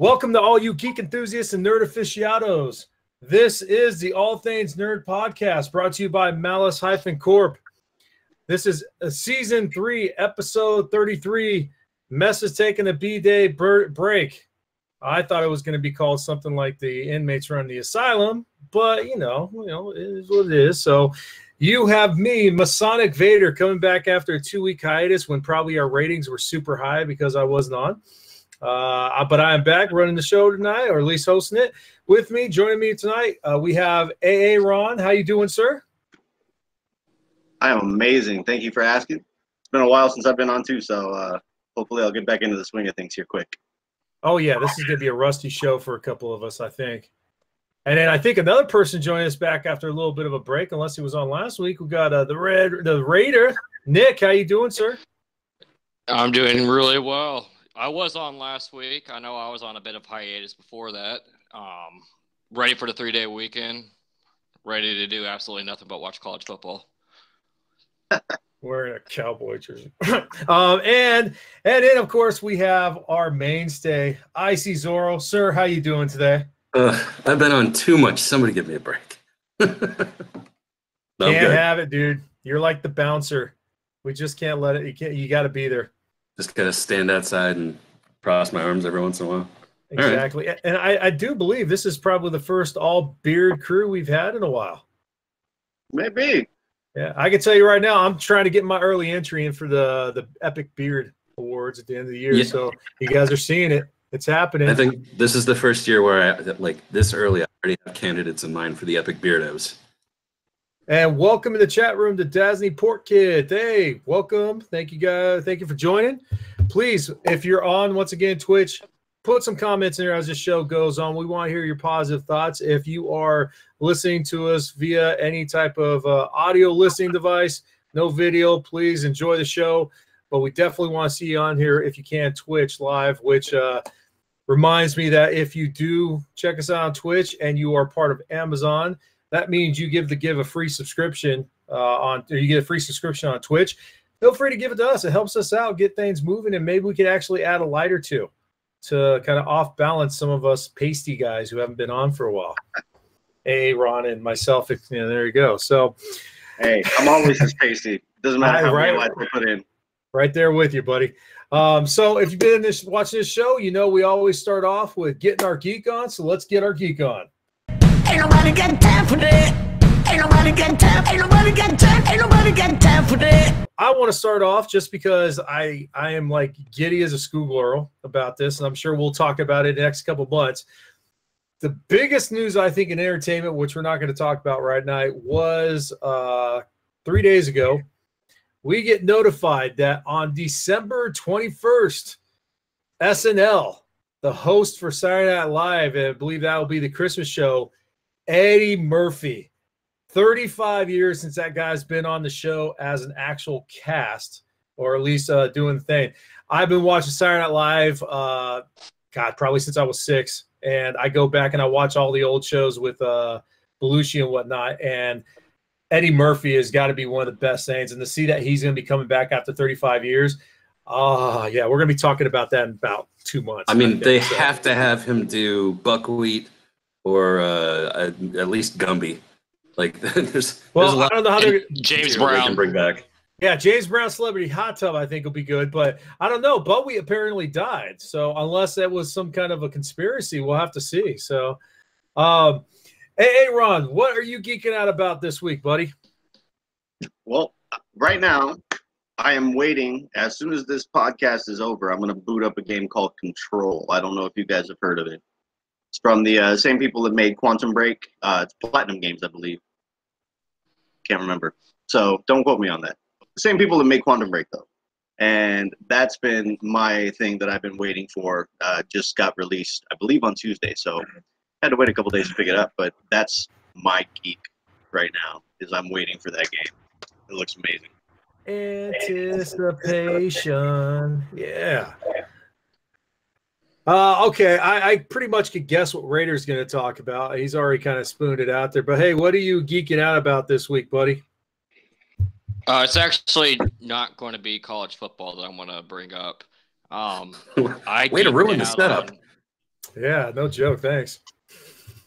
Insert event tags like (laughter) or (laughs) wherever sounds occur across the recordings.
Welcome to all you geek enthusiasts and nerd aficionados. This is the All Things Nerd podcast brought to you by Malice Hyphen Corp. This is a season three, episode 33. Mess is taking a B day break. I thought it was going to be called something like the inmates run the asylum, but you know, you know, it is what it is. So you have me, Masonic Vader, coming back after a two week hiatus when probably our ratings were super high because I wasn't on. Uh, but I am back running the show tonight, or at least hosting it. With me, joining me tonight, uh, we have AA Ron. How you doing, sir? I am amazing. Thank you for asking. It's been a while since I've been on too, so uh, hopefully I'll get back into the swing of things here quick. Oh yeah, this is gonna be a rusty show for a couple of us, I think. And then I think another person joined us back after a little bit of a break, unless he was on last week. We got uh, the red, the Raider, Nick. How you doing, sir? I'm doing really well. I was on last week. I know I was on a bit of hiatus before that. Um, ready for the three day weekend. Ready to do absolutely nothing but watch college football. (laughs) Wearing a cowboy jersey. (laughs) um, and and then of course we have our mainstay, Icy Zorro. Sir, how you doing today? Uh, I've been on too much. Somebody give me a break. (laughs) can't good. have it, dude. You're like the bouncer. We just can't let it. You can't. You got to be there just kind of stand outside and cross my arms every once in a while. Exactly, right. and I, I do believe this is probably the first all beard crew we've had in a while. Maybe. Yeah, I can tell you right now, I'm trying to get my early entry in for the the Epic Beard Awards at the end of the year. Yeah. So you guys are seeing it. It's happening. I think this is the first year where I like this early. I already have candidates in mind for the Epic Beardos. And welcome in the chat room to Dasney Port Kid. Hey, welcome. Thank you guys. Thank you for joining. Please, if you're on once again Twitch, put some comments in there as the show goes on. We want to hear your positive thoughts. If you are listening to us via any type of uh, audio listening device, no video, please enjoy the show. But we definitely want to see you on here if you can Twitch live, which uh, reminds me that if you do check us out on Twitch and you are part of Amazon, that means you give the give a free subscription uh, on, or you get a free subscription on Twitch. Feel free to give it to us. It helps us out, get things moving, and maybe we could actually add a light or two to kind of off balance some of us pasty guys who haven't been on for a while. Hey, Ron and myself. You know, there you go. So, hey, I'm always as pasty. Doesn't matter how right, many lights we put in. Right there with you, buddy. Um, so if you've been in this watching this show, you know we always start off with getting our geek on. So let's get our geek on. Ain't nobody got time for that. Ain't nobody got time. Ain't nobody got time. Ain't nobody got time for that. I want to start off just because I I am like giddy as a schoolgirl about this, and I'm sure we'll talk about it next couple months. The biggest news I think in entertainment, which we're not going to talk about right now, was uh, three days ago. We get notified that on December 21st, SNL, the host for Saturday Night Live, and I believe that will be the Christmas show, Eddie Murphy. 35 years since that guy's been on the show as an actual cast, or at least uh, doing the thing. I've been watching Saturday Night Live, uh, God, probably since I was six. And I go back and I watch all the old shows with uh, Belushi and whatnot. And Eddie Murphy has got to be one of the best things. And to see that he's going to be coming back after 35 years, oh, yeah, we're going to be talking about that in about two months. I mean, I they so. have to have him do buckwheat or uh, at least Gumby. Like (laughs) there's well, there's I don't know how they're James Brown can bring back. Yeah, James Brown Celebrity Hot Tub I think will be good, but I don't know. Bowie apparently died, so unless that was some kind of a conspiracy, we'll have to see. So, um, hey, hey Ron, what are you geeking out about this week, buddy? Well, right now I am waiting. As soon as this podcast is over, I'm going to boot up a game called Control. I don't know if you guys have heard of it. It's from the uh, same people that made Quantum Break. Uh, it's Platinum Games, I believe. Can't remember. So don't quote me on that. The same people that made Quantum Break, though. And that's been my thing that I've been waiting for. Uh, just got released, I believe, on Tuesday. So had to wait a couple days to pick it up. But that's my geek right now. Is I'm waiting for that game. It looks amazing. Anticipation. Yeah. Uh, okay, I, I, pretty much could guess what Raider's going to talk about. He's already kind of spooned it out there. But hey, what are you geeking out about this week, buddy? Uh, it's actually not going to be college football that I'm going to bring up. Um, (laughs) I Way to ruin the setup. On, Yeah, no joke. Thanks.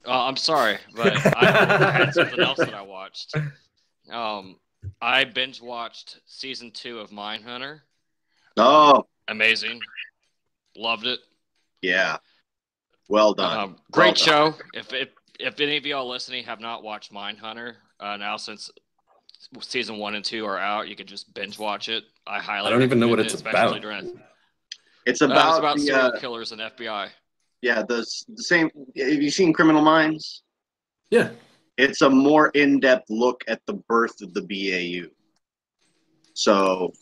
Uh, I'm sorry, but (laughs) I had something else that I watched. Um, I binge watched season two of Mindhunter. Oh, Amazing, loved it. Yeah. Well done. Um, great Well show. If, if if any of y'all listening have not watched Mindhunter, uh, now since season one and two are out, you can just binge watch it. I highly. I don't even know what recommend it's it, about. During, it's uh, about, it's about the, serial uh, killers and FBI. yeah, the, the same. Have you seen Criminal Minds? Yeah. It's a more in-depth look at the birth of the BAU. So,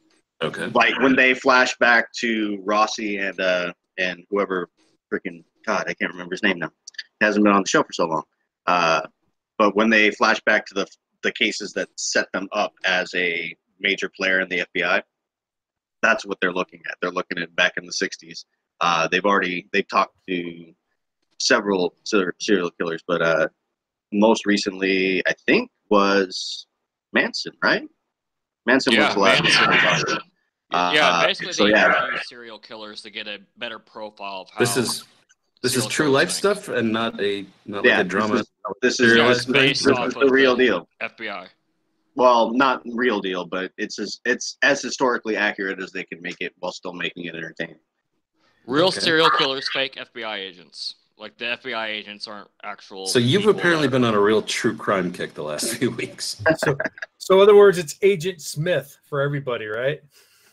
Okay. like when they flash back to Rossi and uh and whoever freaking God, I can't remember his name now. He hasn't been on the show for so long. Uh, but when they flash back to the the cases that set them up as a major player in the FBI, that's what they're looking at. They're looking at back in the '60s. Uh, they've already they've talked to several ser- serial killers, but uh, most recently, I think, was Manson, right? Manson was the last. Manson. one we talked about. Uh, yeah, basically so they yeah. interview serial killers to get a better profile of how This is this is true life think. stuff and not a not Yeah, like a drama. This is, this is, Yeah, this is- based this off is of the real the- deal. FBI. Well, not real deal, but it's as it's as historically accurate as they can make it while still making it entertaining. Real Okay. serial killers, fake FBI agents. Like the FBI agents aren't actual. So you've apparently that- been on a real true crime kick the last (laughs) few weeks. So, so in other words, it's Agent Smith for everybody, right?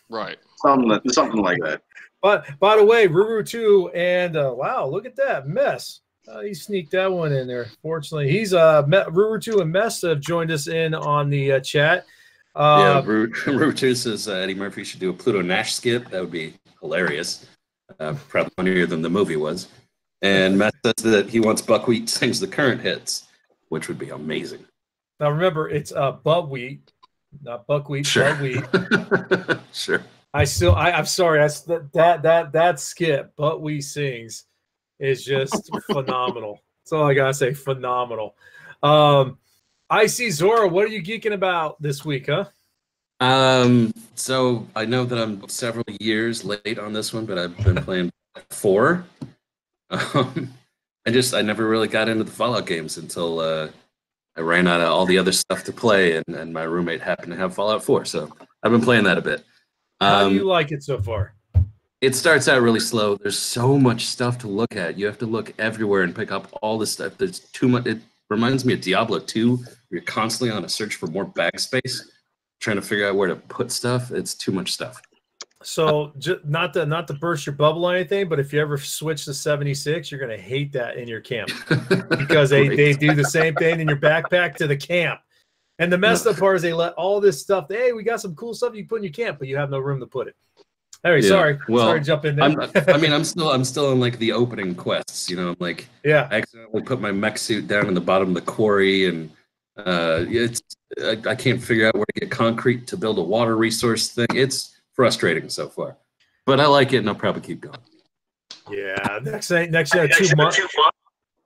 Right. Something something like that. But by the way, Ruru two and uh, wow, look at that mess. Uh, he sneaked that one in there. Fortunately, he's uh Me- Ruru two and Mess have joined us in on the uh, chat. yeah, Uh, Ru- (laughs) Ru2 says uh, Eddie Murphy should do a Pluto Nash skip. That would be hilarious. Uh, probably funnier than the movie was. And Mess says that he wants Buckwheat sings the current hits, which would be amazing. now remember, it's uh buckwheat, not buckwheat, Sure. buckwheat. (laughs) sure. I still, I, I'm sorry, that's that that that that skit, but we sings, is just (laughs) phenomenal. That's all I gotta say, phenomenal. Um, Icy Zorro. What are you geeking about this week, huh? Um, so I know that I'm several years late on this one, but I've been playing (laughs) four. Um, I just I never really got into the Fallout games until uh, I ran out of all the other stuff to play, and, and my roommate happened to have Fallout Four, so I've been playing that a bit. How Um, do you like it so far? it starts out really slow. There's so much stuff to look at. You have to look everywhere and pick up all the stuff. There's too much. It reminds me of Diablo 2. Where you're constantly on a search for more bag space, trying to figure out where to put stuff. It's too much stuff. So, just not to not to burst your bubble or anything, but if you ever switch to 76, you're gonna hate that in your camp because they, they (laughs) do the same thing in your backpack to the camp. And the messed up (laughs) part is they let all this stuff. Hey, we got some cool stuff you put in your camp, but you have no room to put it. Anyway, Yeah, sorry, well, sorry to jump in there. I'm, I mean, (laughs) I'm still I'm still in like the opening quests. You know, I'm like yeah, I accidentally put my mech suit down in the bottom of the quarry, and uh, it's I, I can't figure out where to get concrete to build a water resource thing. It's frustrating so far, but I like it, and I'll probably keep going. yeah. Next thing, next uh, two months,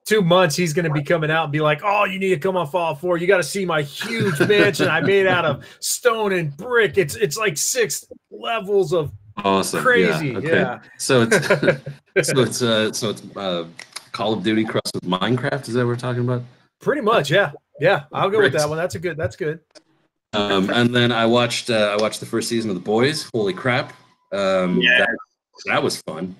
two months, he's gonna be coming out and be like, "Oh, you need to come on Fallout 4. You got to see my huge mansion I made out of stone and brick. It's it's like six levels of Awesome, crazy. Yeah. okay. Yeah. So it's (laughs) so it's uh, so it's uh, Call of Duty crossed with Minecraft. Is that what we're talking about? Pretty much, yeah, yeah. I'll go with that one. That's a good. That's good. Um, and then I watched uh, I watched the first season of The Boys. Holy crap! Um, Yeah. that, that was fun.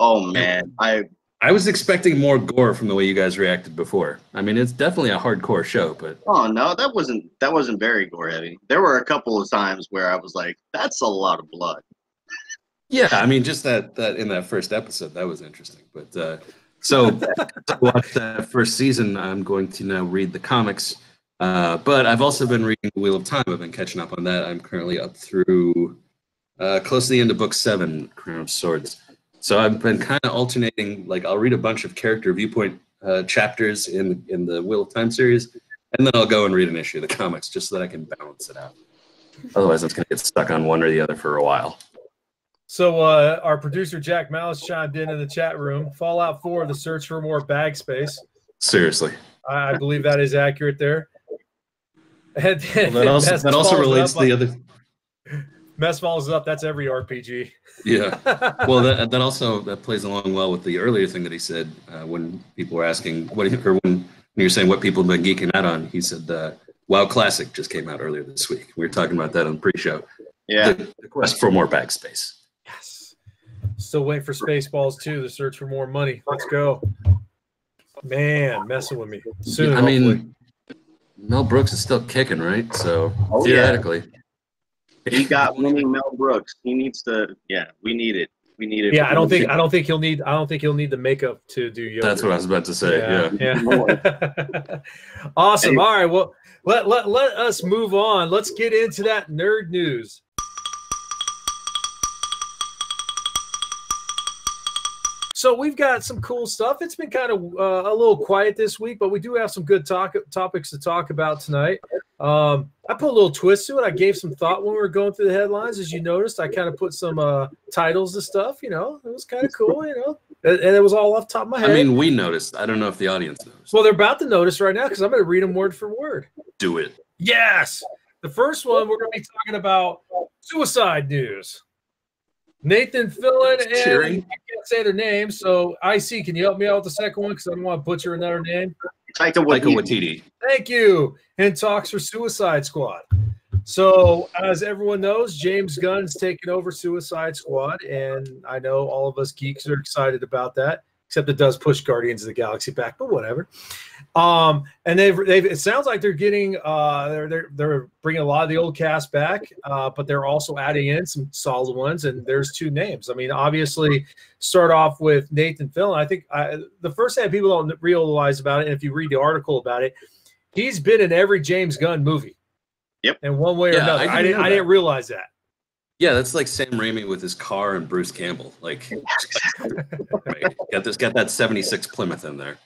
Oh man, I I was expecting more gore from the way you guys reacted before. I mean, it's definitely a hardcore show, but oh no, that wasn't that wasn't very gore heavy. There were a couple of times where I was like, that's a lot of blood. yeah, I mean, just that that in that first episode, that was interesting. But uh, so (laughs) to watch that first season, I'm going to now read the comics. Uh, but I've also been reading The Wheel of Time. I've been catching up on that. I'm currently up through uh, close to the end of book seven, Crown of Swords. So I've been kind of alternating. Like I'll read a bunch of character viewpoint uh, chapters in in the Wheel of Time series, and then I'll go and read an issue of the comics just so that I can balance it out. Otherwise, I'm going to get stuck on one or the other for a while. So uh, our producer Jack Malice chimed in in the chat room. Fallout 4: The Search for More Bag Space. Seriously. I, I believe that is accurate there. And, (laughs) Well, that also that also relates to the other. Mess follows up. That's every RPG. Yeah. (laughs) Well, that, that also that plays along well with the earlier thing that he said uh, when people were asking what or when, when you're saying what people have been geeking out on. He said uh, WoW Classic just came out earlier this week. We were talking about that on the pre-show. Yeah. The, the quest for more bag space. yes. Still waiting for Spaceballs too. The search for more money. Let's go. Man, messing with me. Soon. I mean, hopefully. Mel Brooks is still kicking, right? So Oh, yeah. theoretically, He got winning Mel Brooks. He needs to. Yeah, we need it. We need it. yeah, I don't think I don't think he'll need I don't think he'll need the makeup to do yoga. that's what I was about to say. Yeah. yeah. (laughs) awesome. All right. Well, let, let let us move on. Let's get into that nerd news. So we've got some cool stuff. It's been kind of uh, a little quiet this week, but we do have some good talk topics to talk about tonight. Um, I put a little twist to it. I gave some thought when we were going through the headlines. As you noticed, I kind of put some uh, titles to stuff. You know, it was kind of cool. You know, and, and it was all off the top of my head. I mean, we noticed. I don't know if the audience knows. well, they're about to notice right now because I'm going to read them word for word. Do it. Yes. The first one we're going to be talking about suicide news. Nathan Fillion and Cheering. I can't say their name, so IC, can you help me out with the second one because I don't want to butcher another name. Taika Taika Waititi. Waititi. Thank you. And talks for Suicide Squad. So, as everyone knows, James Gunn's taken over Suicide Squad, and I know all of us geeks are excited about that. Except it does push Guardians of the Galaxy back, but whatever. Um, and they've, they've it sounds like they're getting uh, they're they're they're bringing a lot of the old cast back, uh, but they're also adding in some solid ones. And there's two names. I mean, obviously, start off with Nathan Fillion. I think I, the first thing people don't realize about it, and if you read the article about it, he's been in every James Gunn movie. Yep. In one way or Yeah, another. I I didn't didn't. know I didn't realize that. Yeah, that's like Sam Raimi with his car and Bruce Campbell. Like, (laughs) right, got this, got that '76 Plymouth in there.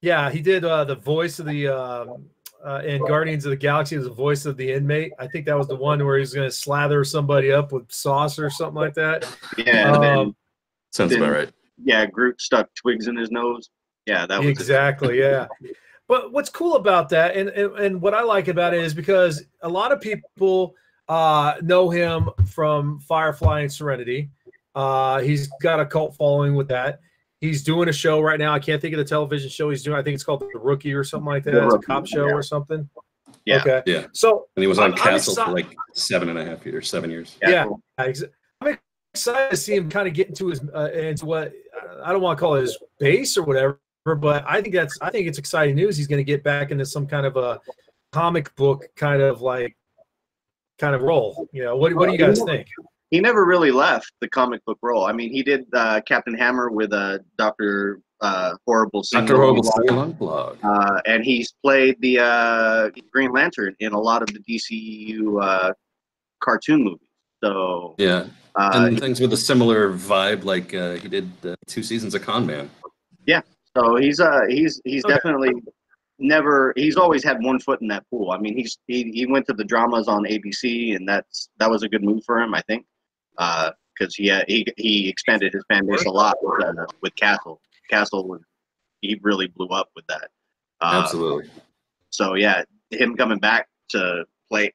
Yeah, he did uh, the voice of the um, uh, in Guardians of the Galaxy. Was the voice of the inmate. I think that was the one where he was going to slather somebody up with sauce or something like that. Yeah, and then, Um, Sounds about right. yeah. Groot stuck twigs in his nose. Yeah, that was it. exactly yeah but what's cool about that and, and and what i like about it is because a lot of people uh know him from firefly and serenity uh he's got a cult following with that he's doing a show right now i can't think of the television show he's doing i think it's called the rookie or something like that The it's a cop show yeah. or something Yeah. okay Yeah. so And he was on I'm- I'm Castle for like seven and a half years, seven years. Yeah. cool. ex- i'm excited to see him kind of get into his uh, into what i don't want to call it his base or whatever but I think that's I think it's exciting news. He's going to get back into some kind of a comic book kind of like kind of role. You know, what, what do you guys think? He never really left the comic book role. I mean, he did uh, Captain Hammer with uh, Doctor uh, Horrible. Dr. Single Horrible Blog. Blog. Uh, and he's played the uh, Green Lantern in a lot of the DCU uh, cartoon movies. So Yeah. uh, and things with a similar vibe, like uh, he did uh, two seasons of Con Man. Yeah, so he's uh he's he's Okay. definitely never he's always had one foot in that pool. I mean he's he, he went to the dramas on ABC and that's that was a good move for him I think because he had, he he expanded his fan base a lot with uh, with Castle. Castle was he really blew up with that. Uh, Absolutely. So yeah, him coming back to play,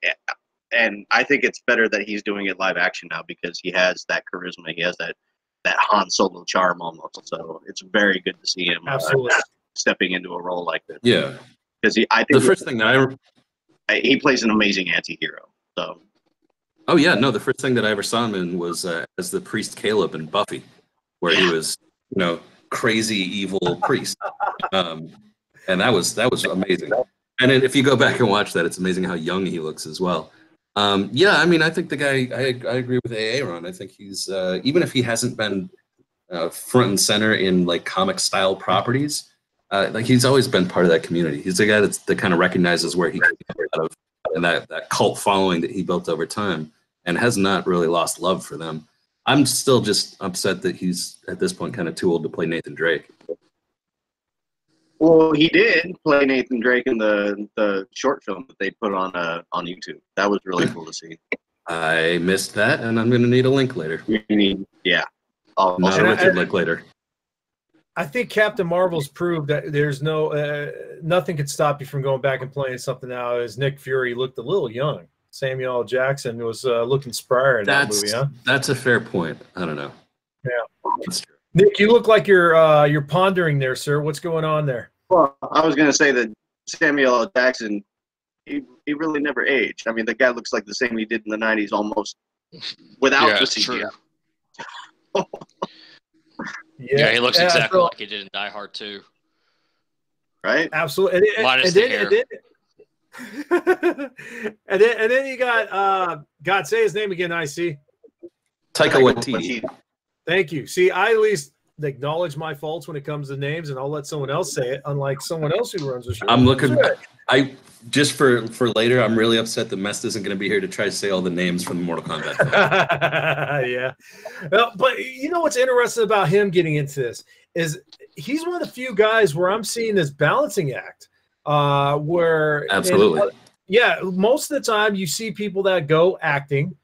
and I think it's better that he's doing it live action now because he has that charisma. He has that that Han Solo charm almost. So it's very good to see him uh, Absolutely. Stepping into a role like this Yeah. because he I think The first thing that I he plays an amazing anti-hero. So Oh yeah, no. The first thing that I ever saw him in was uh, as the priest Caleb in Buffy, where he was, you know, crazy evil priest, (laughs) um, and that was that was amazing. And if you go back and watch that, it's amazing how young he looks as well. Um, yeah, I mean, I think the guy. I, I agree with Aaron. I think he's uh, even if he hasn't been uh, front and center in like comic style properties, uh, like he's always been part of that community. He's the guy that's that kind of recognizes where he came out of and that, that cult following that he built over time and has not really lost love for them. I'm still just upset that he's at this point kind of too old to play Nathan Drake. well, he did play Nathan Drake in the the short film that they put on uh on YouTube. That was really cool to see. I missed that, and I'm going to need a link later. You need- yeah. I'll- I'll I- Richard to link later. I think Captain Marvel's proved that there's no uh, nothing could stop you from going back and playing something now. As Nick Fury looked a little young, Samuel L. Jackson was uh, looking spry in That's that movie, huh? that's a fair point. I don't know. Yeah. That's true. Nick, you look like you're uh, you're pondering there, sir. What's going on there? Well, I was going to say that Samuel L. Jackson, he, he really never aged. I mean, the guy looks like the same he did in the 90s almost without yeah, the it's CGI. True. Yeah, he looks yeah, exactly like he did in Die Hard 2. Right? Absolutely. And, and- Minus and the then, and then, (laughs) and then and then you got uh God say his name again, I see. Taika Taika Waititi. Thank you. See, I at least acknowledge my faults when it comes to names, and I'll let someone else say it, unlike someone else who runs the show. I'm looking. Sure. I just for for later. I'm really upset that Mest isn't going to be here to try to say all the names from the Mortal Kombat. (laughs) yeah. Well, but you know what's interesting about him getting into this is he's one of the few guys where I'm seeing this balancing act. Uh, where and- Absolutely. yeah, most of the time you see people that go acting,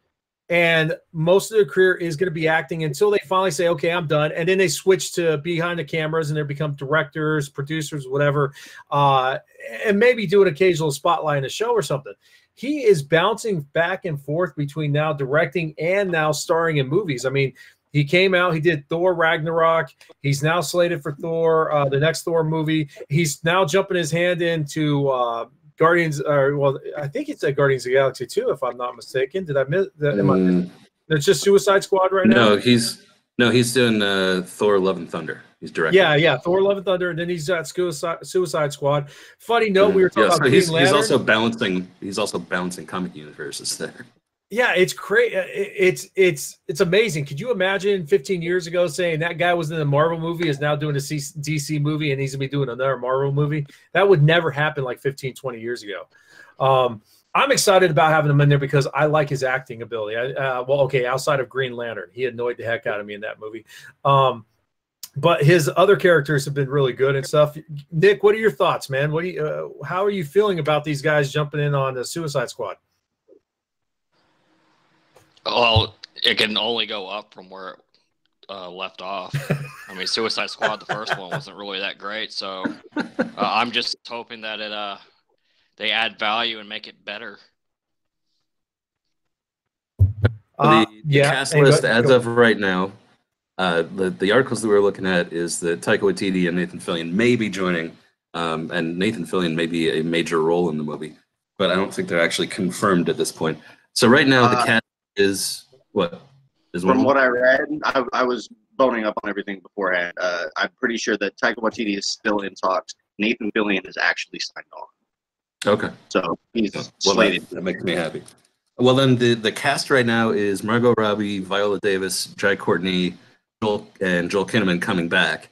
and most of their career is going to be acting until they finally say, "Okay, I'm done," and then they switch to behind the cameras and they become directors, producers, whatever, uh, and maybe do an occasional spotlight in a show or something. He is bouncing back and forth between now directing and now starring in movies. I mean, he came out, he did Thor Ragnarok. He's now slated for Thor, uh, the next Thor movie. He's now jumping his hand into uh, Guardians, or well, I think it's at Guardians of the Galaxy too, if I'm not mistaken. Did I miss? That, am I, Mm, it's just Suicide Squad right now. no, he's no, he's doing uh, Thor: Love and Thunder. He's directing. Yeah, yeah, Thor: Love and Thunder, and then he's at Suicide, Suicide Squad. Funny note, we were talking Yeah, about so he's, he's also balancing. He's also balancing comic universes there. Yeah, it's crazy. It's it's it's amazing. Could you imagine 15 years ago saying that guy was in a Marvel movie is now doing a DC movie and he's gonna be doing another Marvel movie? That would never happen like 15, 20 years ago. Um, I'm excited about having him in there because I like his acting ability. I, uh, well, okay, outside of Green Lantern, he annoyed the heck out of me in that movie. Um, but his other characters have been really good and stuff. Nick, what are your thoughts, man? What do you? Uh, how are you feeling about these guys jumping in on the Suicide Squad? Well, it can only go up from where it uh, left off. I mean, Suicide Squad, the first one, wasn't really that great. So uh, I'm just hoping that it uh, they add value and make it better. Uh, the, the yeah, cast and go- list as go- of right now, uh, the the articles that we are looking at is that Taika Waititi and Nathan Fillion may be joining, um, and Nathan Fillion may be a major role in the movie, but I don't think they're actually confirmed at this point. So right now the Uh, cast is what is From one what I read, I, I was boning up on everything beforehand. Uh, I'm pretty sure that Taika Waititi is still in talks. Nathan Fillion is actually signed on. okay. So he's Well, slated. that, that makes me happy. Well, then the, the cast right now is Margot Robbie, Viola Davis, Jai Courtney, Joel, and Joel Kinnaman coming back,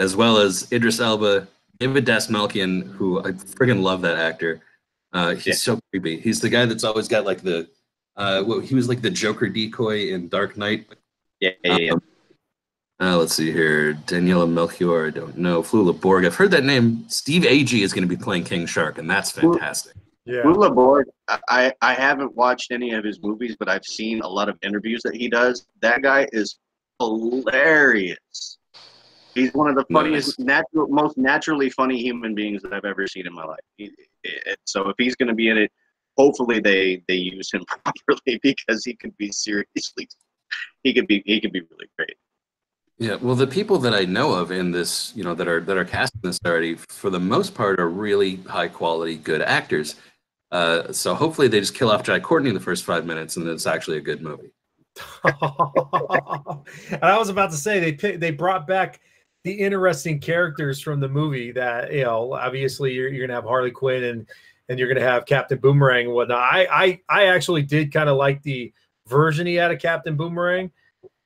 as well as Idris Elba, David Dastmalchian, who I friggin' love that actor. Uh, he's Yeah. so creepy. He's the guy that's always got like the, uh, well, he was like the Joker decoy in Dark Knight. Yeah, yeah, yeah. Um, uh, let's see here. Daniela Melchior, I don't know. Flula Borg, I've heard that name. Steve Agee is going to be playing King Shark, and that's fantastic. yeah. Flula Borg, I, I I haven't watched any of his movies, but I've seen a lot of interviews that he does. That guy is hilarious. He's one of the funniest, natural, most naturally funny human beings that I've ever seen in my life. He, it, so if he's going to be in it, hopefully they they use him (laughs) properly because he could be seriously, he could be he could be really great. Yeah, well, the people that I know of in this, you know, that are that are casting this already, for the most part, are really high quality, good actors. Uh, so hopefully they just kill off Jai Courtney in the first five minutes, and then it's actually a good movie. (laughs) and I was about to say they pick, they brought back the interesting characters from the movie that you know obviously you're, you're gonna have Harley Quinn and and you're gonna have Captain Boomerang and whatnot. I I, I actually did kind of like the version he had of Captain Boomerang.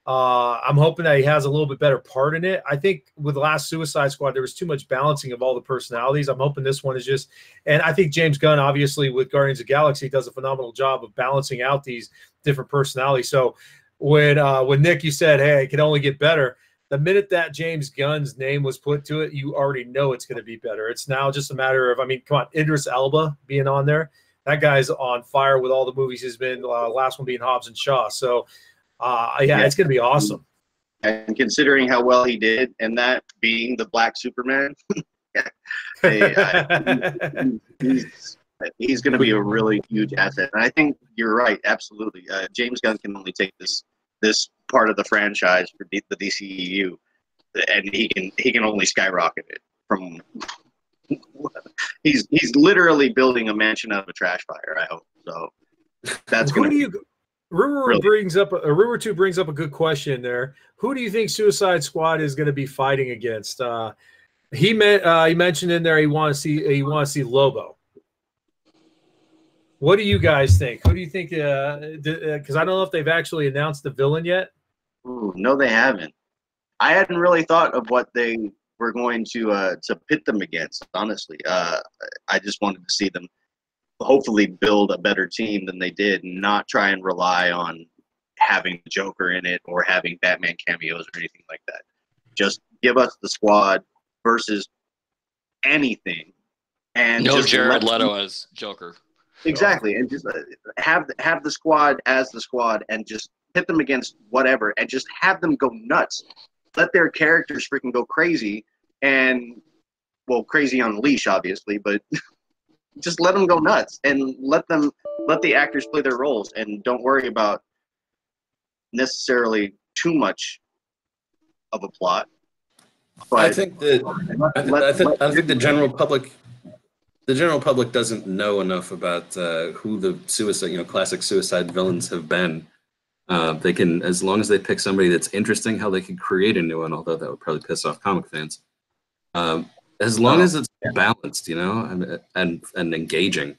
Uh, I'm hoping that he has a little bit better part in it. I think with last Suicide Squad there was too much balancing of all the personalities. I'm hoping this one is just, and I think James Gunn obviously with Guardians of Galaxy does a phenomenal job of balancing out these different personalities. So when uh when Nick you said, "Hey, it can only get better," the minute that James Gunn's name was put to it, you already know it's going to be better. It's now just a matter of, I mean, come on, Idris Elba being on there. That guy's on fire with all the movies he's been. Uh, last one being Hobbs and Shaw. So, uh, yeah, it's going to be awesome. And considering how well he did, and that being the Black Superman, (laughs) hey, I- he's he's going to be a really huge asset. And I think you're right, absolutely. Uh, James Gunn can only take this this part of the franchise for D- the DCEU, and he can he can only skyrocket it from. he's he's literally building a mansion out of a trash fire. I hope so. That's Who going do to you? Rumor Really? brings up a rumor two brings up a good question there. Who do you think Suicide Squad is going to be fighting against? Uh, he meant uh, he mentioned in there he want to see he want to see Lobo. What do you guys think? Who do you think? Because I don't know if they've actually announced the villain yet. Ooh, no, they haven't. I hadn't really thought of what they were going to uh, to pit them against. Honestly, uh, I just wanted to see them hopefully build a better team than they did, and not try and rely on having the Joker in it or having Batman cameos or anything like that. Just give us the squad versus anything, and no Jared let- Leto as Joker. Exactly, and just uh, have have the squad as the squad, and just hit them against whatever, and just have them go nuts. Let their characters freaking go crazy, and well, crazy on leash, obviously, but (laughs) just let them go nuts, and let them let the actors play their roles, and don't worry about necessarily too much of a plot. But I think that I, th- I, think, I think the general public, the general public doesn't know enough about uh, who the suicide, you know, classic suicide villains have been. Uh, they can, as long as they pick somebody that's interesting, how they can create a new one. Although that would probably piss off comic fans. Um, as long Oh, as it's balanced, you know, and and and engaging.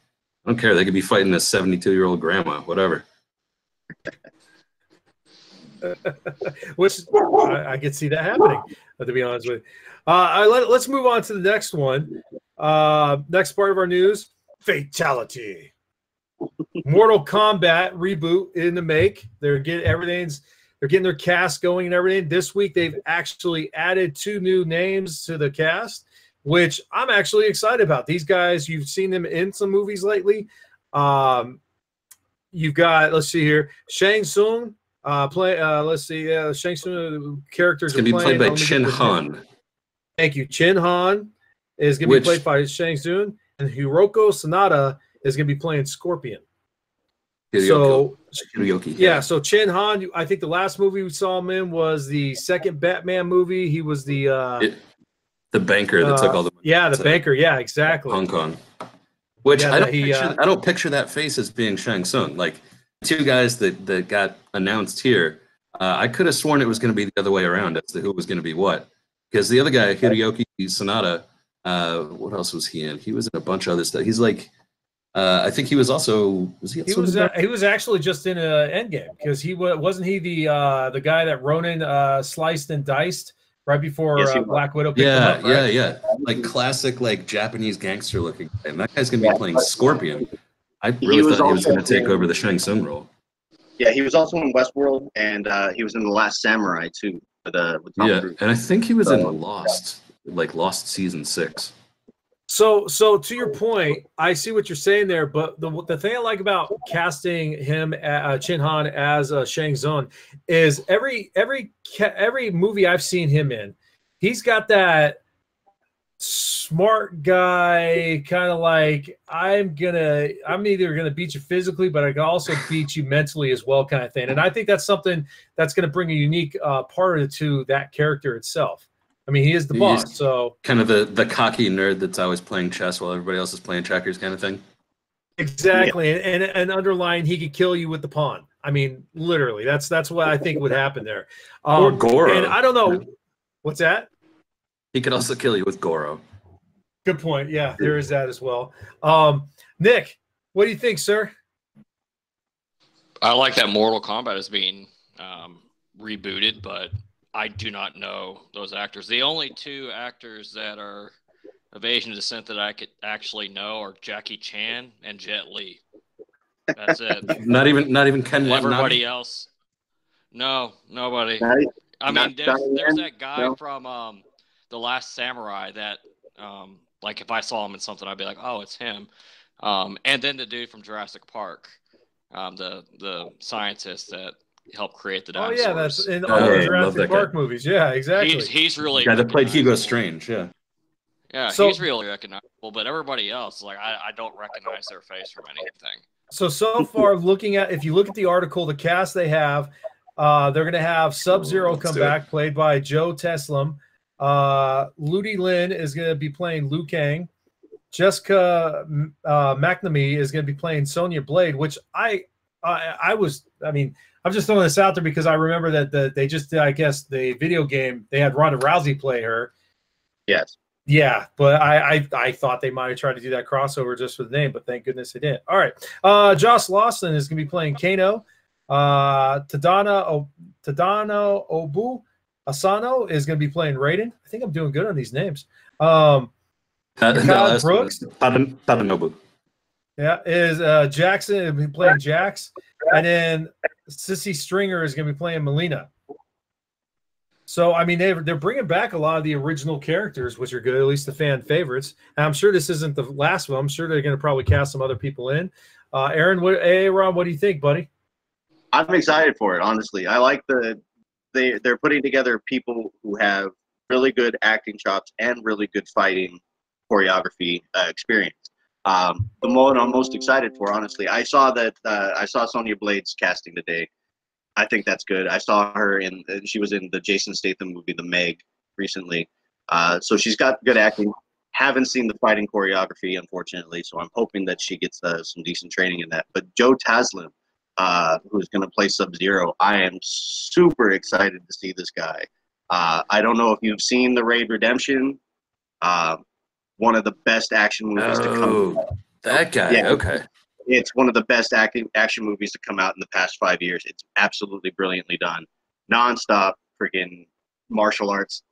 I don't care. They could be fighting a seventy-two-year-old grandma, whatever. (laughs) Which I, I could see that happening. uh, To be honest with you, uh, I let, let's move on to the next one. Uh, next part of our news: fatality. Mortal Kombat reboot in the make. They're getting everything's. They're getting their cast going and everything. This week they've actually added two new names to the cast, which I'm actually excited about. These guys, you've seen them in some movies lately. Um, you've got let's see here, Shang Tsung. Uh, play. Uh, let's see. Uh, Shang Tsung characters It's gonna be played by Chin Han. Thank you. Chin Han is going to be played by Shang Tsung, and Hiroko Sanada is going to be playing Scorpion. So Hiroyuki. yeah, so Chin Han, I think the last movie we saw him in was the second Batman movie. He was the uh, It- the banker that took uh, all the money. yeah, the banker. Yeah, exactly. Hong Kong. Which Yeah, I don't he, picture, uh, I don't picture that face as being Shang Tsung. Like two guys that that got announced here, uh, I could have sworn it was going to be the other way around as to who was going to be what. Because the other guy, Hiroyuki Sanada, uh, what else was he in? He was in a bunch of other stuff. He's like, uh, I think he was also was he? He was uh, he was actually just in a Endgame because he wa- wasn't he the uh, the guy that Ronin uh, sliced and diced right before Yes, uh. Black Widow picked yeah, him up. right? yeah, yeah. Like classic, like Japanese gangster looking. And that guy's gonna be playing Scorpion. I really was thought he was gonna take over the Shang Tsung role. yeah, he was also in Westworld, and uh, he was in the Last Samurai too. With, uh, with Tom Yeah, Cruise. and I think he was in So- Lost, like Lost season six. So, so to your point, I see what you're saying there, but the the thing I like about casting him, uh, Chin Han as uh, Shang Tsung, is every every every movie I've seen him in, he's got that smart guy kind of like I'm gonna I'm either gonna beat you physically, but I can also beat you mentally as well, kind of thing. And I think that's something that's gonna bring a unique uh, part to that character itself. I mean, he is the He's- boss, so. Kind of the the cocky nerd that's always playing chess while everybody else is playing checkers, kind of thing. Exactly, and, and and underlying, he could kill you with the pawn. I mean, literally, that's that's what I think would happen there. (laughs) Um, Or Goro. And I don't know, what's that? He could also kill you with Goro. Good point. Yeah, there is that as well. Um, Nick, what do you think, sir? I like that Mortal Kombat is being um, rebooted, but I do not know those actors. The only two actors that are of Asian descent that I could actually know are Jackie Chan and Jet Li. That's it. (laughs) Not even not even Ken Watanabe. Everybody else, no, nobody. Right? I mean, there's, there's that guy No? from um, the Last Samurai that, um, like, if I saw him in something, I'd be like, oh, it's him. Um, and then the dude from Jurassic Park, um, the the scientist that helped create the Oh yeah, that's in Oh, all yeah, the love Jurassic that guy. Park movies. Yeah, exactly. he's he's really The guy that played Hugo. Strange. Yeah. Yeah, So- he's really recognizable, but everybody else, like, I, I don't recognize their face from anything. So so far, looking at if you look at the article, the cast they have, uh, they're going to have Sub Zero come do it. back, played by Joe Taslim. Uh, Ludi Lin is going to be playing Liu Kang. Jessica uh, McNamee is going to be playing Sonya Blade, which I, I I was I mean I'm just throwing this out there because I remember that the, they just did I guess the video game they had Ronda Rousey play her. Yes. Yeah, but I, I I thought they might have tried to do that crossover just for the name, but thank goodness they didn't. All right, uh, Josh Lawson is going to be playing Kano. Uh, Tadana o- Tadano Obu Asano is going to be playing Raiden. I think I'm doing good on these names. Um, That- Todd that last one Brooks? was Tada- Tadanobu. yeah, is uh, Jackson be playing Jax, and then Sisi Stringer is going to be playing Mileena. So I mean they're they're bringing back a lot of the original characters, which are good, at least the fan favorites. And I'm sure this isn't the last one. I'm sure they're going to probably cast some other people in. Uh, Aaron, what, hey Ron, what do you think, buddy? I'm excited for it. Honestly, I like the they they're putting together people who have really good acting chops and really good fighting choreography uh, experience. Um, the one I'm most excited for, honestly, I saw that uh, I saw Sonya Blade's casting today. I think that's good. I saw her in she was in the Jason Statham movie The Meg recently, uh, so she's got good acting. Haven't seen the fighting choreography, unfortunately, so I'm hoping that she gets uh, some decent training in that. But Joe Taslim, uh, who's going to play Sub Zero. I am super excited to see this guy. Uh, I don't know if you've seen The Raid Redemption, uh, one of the best action movies to come. Oh, that guy. Yeah. Okay. It's one of the best acting action movies to come out in the past five years. It's absolutely brilliantly done, nonstop freaking martial arts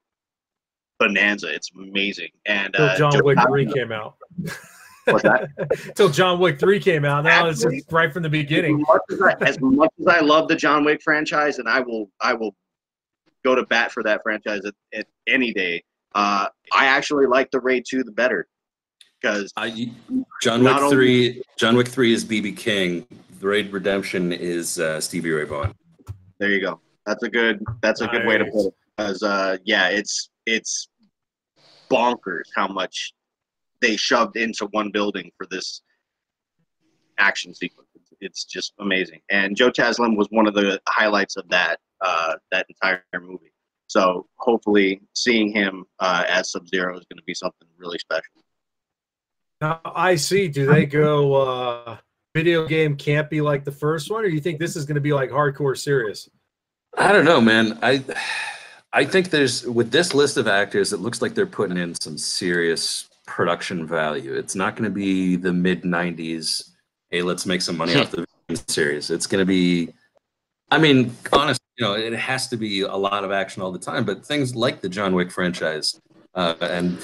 bonanza. It's amazing. And Till uh, John Joe Wick three came out. (laughs) What's that? (laughs) Till John Wick three came out. Now it's right from the beginning. As much as, I, as much as I love the John Wick franchise, and I will, I will go to bat for that franchise at, at any day. Uh, I actually like the Raid Two the better because I, John Wick Not only- three. John Wick three is BB King. The Raid Redemption is uh, Stevie Ray Vaughan. there you go. That's a good. That's a good way to Nice. put it. Because uh, yeah, it's it's bonkers how much they shoved into one building for this action sequence. It's, it's just amazing. And Joe Taslim was one of the highlights of that uh, that entire movie. So hopefully, seeing him uh, as Sub Zero is going to be something really special. Now, I see. Do they go uh, video game can't be like the first one, or do you think this is going to be like hardcore serious? I don't know, man. I I think there's with this list of actors, it looks like they're putting in some serious production value. It's not going to be the mid '90s. Hey, let's make some money off the series. It's going to be. I mean, honestly, you know, it has to be a lot of action all the time. But things like the John Wick franchise uh, and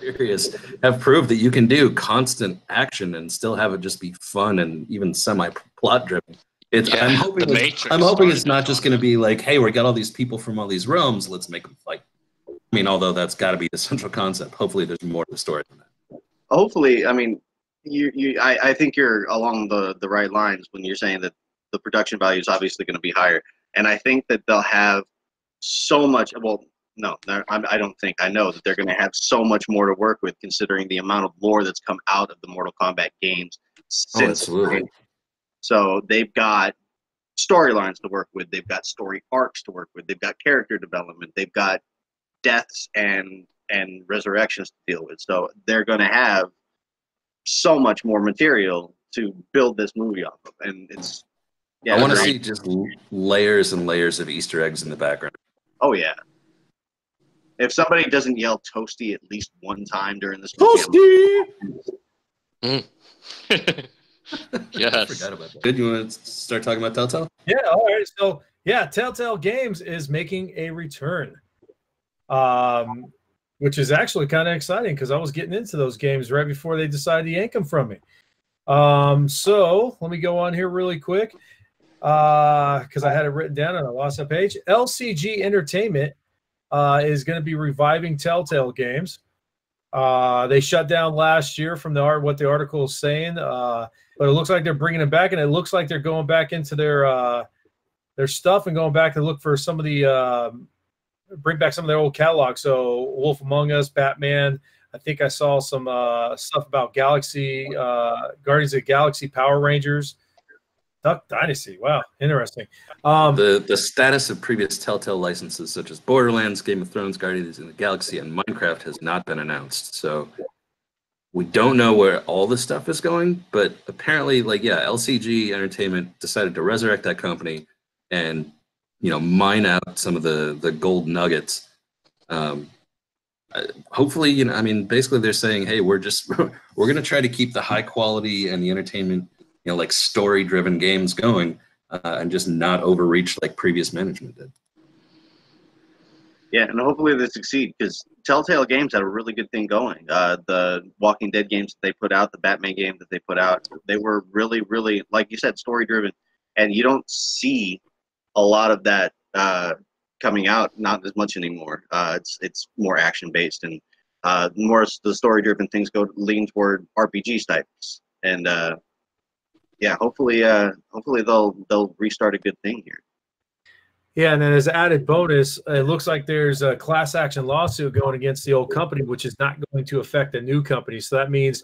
Furious have proved that you can do constant action and still have it just be fun and even semi plot driven. It's, Yeah, I'm hoping The it's- I'm hoping it's not just going to be like, hey, we got all these people from all these realms. Let's make them fight. I mean, although that's got to be the (laughs) central concept. Hopefully, there's more to the story than that. Hopefully, I mean, you, you I, I think you're along the the right lines when you're saying that the production value is obviously going to be higher, and I think that they'll have so much. Well, no, I'm- don't think. I know that they're going to have so much more to work with, considering the amount of lore that's come out of the Mortal Kombat games oh, since. Oh, absolutely. So they've got storylines to work with. They've got story arcs to work with. They've got character development. They've got deaths and and resurrections to deal with. So they're going to have so much more material to build this movie off of, and it's. Yeah, I want to see just layers and layers of Easter eggs in the background. Oh yeah. If somebody doesn't yell "toasty" at least one time during this movie, I'm- (laughs) (laughs) yes. Forgot about that. Good. You want to start talking about Telltale? Yeah. All right. So yeah, Telltale Games is making a return, um, which is actually kind of exciting because I was getting into those games right before they decided to yank them from me. Um, so let me go on here really quick because I had it written down and I lost that page. LCG Entertainment uh, is going to be reviving Telltale Games. Uh, they shut down last year from the art what the article is saying, uh, but it looks like they're bringing it back, and it looks like they're going back into their uh, their stuff and going back to look for some of the um bring back some of their old catalog. So Wolf Among Us, Batman. I think I saw some uh, stuff about Galaxy, uh, Guardians of Galaxy, Power Rangers, Duck Dynasty. Wow, interesting. Um, the the status of previous Telltale licenses such as Borderlands, Game of Thrones, Guardians of the Galaxy, and Minecraft has not been announced. So we don't know where all this stuff is going, but apparently, like yeah, LCG Entertainment decided to resurrect that company and you know mine out some of the the gold nuggets. Um, hopefully, you know, I mean, basically, they're saying, hey, we're just (laughs) we're going to try to keep the high quality and the entertainment, you know, like story driven games going, uh, and just not overreach like previous management did. Yeah, and hopefully they succeed because Telltale Games had a really good thing going. Uh, the Walking Dead games that they put out, the Batman game that they put out, they were really, really, like you said, story driven. And you don't see a lot of that uh, coming out, not as much anymore. Uh, it's it's more action based and uh, more the story driven things go lean toward RPG types. And uh, yeah, hopefully, uh, hopefully they'll they'll restart a good thing here. Yeah, and then as added bonus, it looks like there's a class action lawsuit going against the old company, which is not going to affect the new company. So that means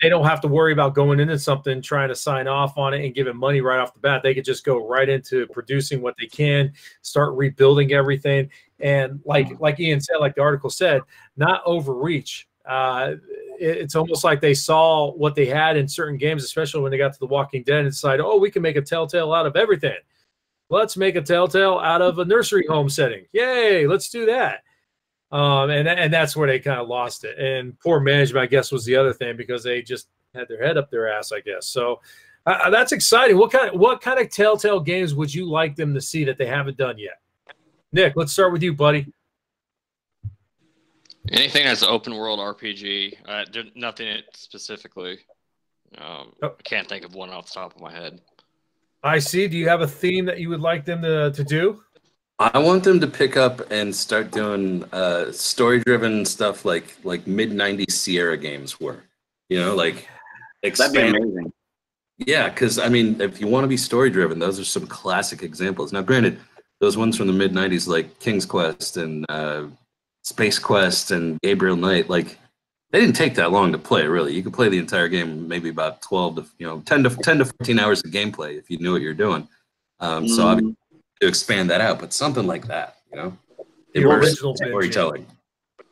they don't have to worry about going into something trying to sign off on it and giving money right off the bat. They could just go right into producing what they can, start rebuilding everything, and like like Ian said, like the article said, not overreach. Uh, it's almost like they saw what they had in certain games, especially when they got to The Walking Dead, and decided, oh, we can make a Telltale out of everything let's make a telltale out of a nursery home setting. Yay, let's do that. Um, and and that's where they kind of lost it. And poor management, I guess, was the other thing because they just had their head up their ass, I guess. So uh, uh, that's exciting. What kind of what kind of telltale games would you like them to see that they haven't done yet? Nick, let's start with you, buddy. Anything that's open world RPG, uh, nothing specifically. Um, oh. I can't think of one off the top of my head. I see. Do you have a theme that you would like them to, to do? I want them to pick up and start doing uh, story-driven stuff like like mid '90s Sierra games were. You know, like expand. That'd be amazing. Yeah, because I mean, if you want to be story-driven, those are some classic examples. Now, granted, those ones from the mid '90s, like King's Quest and uh, Space Quest and Gabriel Knight, like they didn't take that long to play really. You could play the entire game maybe about 12 to you know 10 to 10 to 14 hours of gameplay if you knew what you're doing. Um, mm. so I mean, to expand that out but something like that you know? Original storytelling.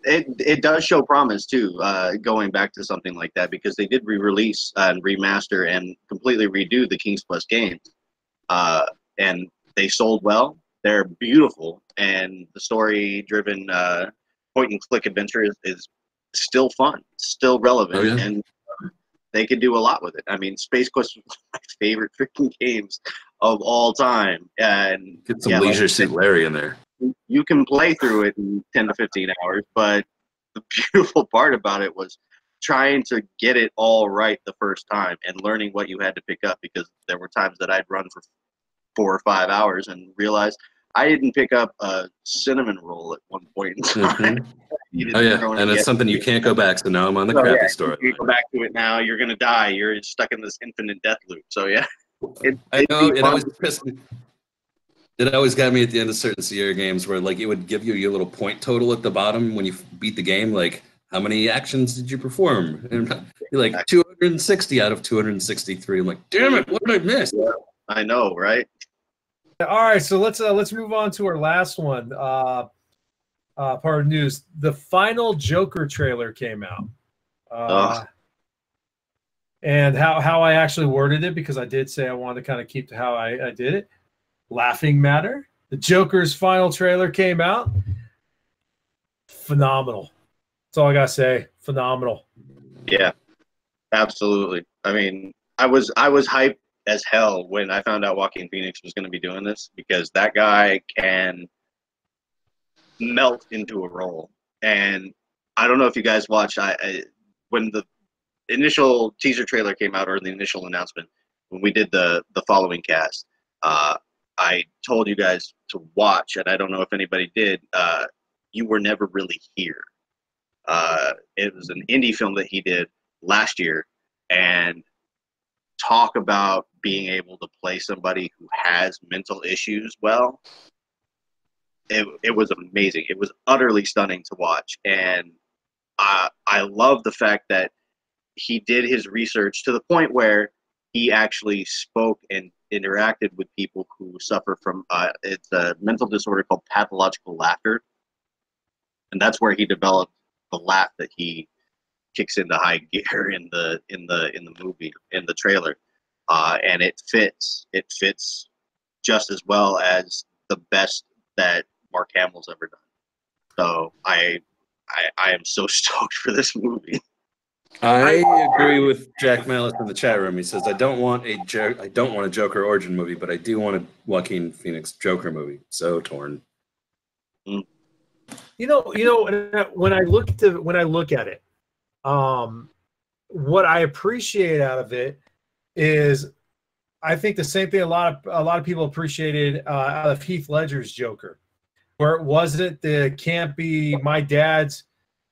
It, it does show promise too uh, going back to something like that because they did re-release and remaster and completely redo the king's quest games uh, and they sold well. They're beautiful and the story driven uh, point and click adventure is, is still fun, still relevant, oh, yeah. and um, they can do a lot with it. I mean, Space Quest was (laughs) my favorite freaking games of all time, and get some yeah, Leisure like, Suit Larry in there. You can play through it in ten to fifteen hours, but the (laughs) beautiful part about it was trying to get it all right the first time and learning what you had to pick up because there were times that I'd run for four or five hours and realize I didn't pick up a cinnamon roll at one point in time. (laughs) Mm-hmm. oh yeah, and it's something you can't go back. So now I'm on the so, crappy yeah, store. You go back to it now, you're gonna die. You're stuck in this infinite death loop. So yeah, it, I know it always pissed me. It always got me at the end of certain Sierra games where like it would give you your little point total at the bottom when you beat the game, like how many actions did you perform? And you're (laughs) like 260 out of 263. I'm like, damn it, what did I miss? Yeah, I know, right? All right, so let's uh, let's move on to our last one. Uh, uh, part of news: the final Joker trailer came out. Uh, and how how I actually worded it because I did say I wanted to kind of keep to how I, I did it. Laughing matter. The Joker's final trailer came out. Phenomenal. That's all I gotta say. Phenomenal. Yeah, absolutely. I mean, I was I was hyped as hell when I found out Joaquin Phoenix was going to be doing this because that guy can melt into a role. And I don't know if you guys watched. I, I when the initial teaser trailer came out or the initial announcement when we did the the following cast. Uh, I told you guys to watch, and I don't know if anybody did. Uh, you were never really here. Uh, it was an indie film that he did last year, and talk about being able to play somebody who has mental issues well it, it was amazing. It was utterly stunning to watch, and I I love the fact that he did his research to the point where he actually spoke and interacted with people who suffer from uh, it's a mental disorder called pathological laughter, and that's where he developed the laugh that he kicks into high (laughs) gear in the in the in the movie in the trailer, uh, and it fits it fits just as well as the best that Mark Hamill's ever done. So I I, I am so (laughs) stoked for this movie. I agree with Jack Malice in the chat room. He says, "I don't want a jo- I don't want a Joker origin movie, but I do want a Joaquin Phoenix Joker movie." So torn. You know, you know, when I look to when I look at it, um, what I appreciate out of it is, I think the same thing a lot of a lot of people appreciated uh, out of Heath Ledger's Joker, where it wasn't the can't my dad's